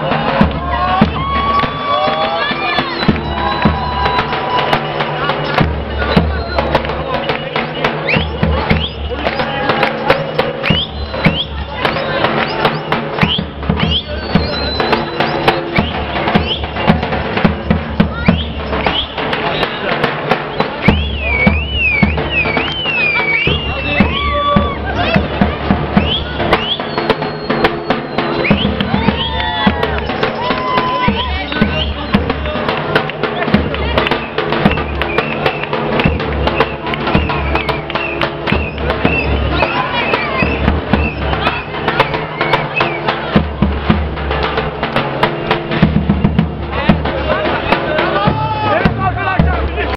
Bye.